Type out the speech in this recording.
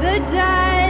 the dice.